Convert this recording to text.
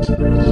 podcast.